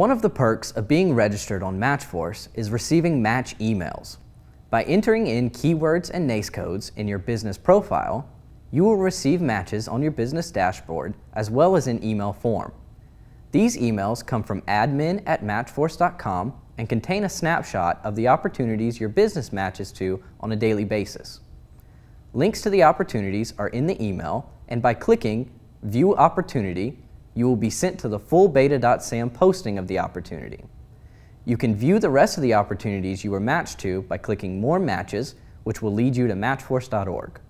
One of the perks of being registered on Matchforce is receiving match emails. By entering in keywords and NAICS codes in your business profile, you will receive matches on your business dashboard as well as in email form. These emails come from admin at matchforce.com and contain a snapshot of the opportunities your business matches to on a daily basis. Links to the opportunities are in the email, and by clicking View Opportunity, you will be sent to the full beta.sam posting of the opportunity. You can view the rest of the opportunities you were matched to by clicking More Matches, which will lead you to matchforce.org.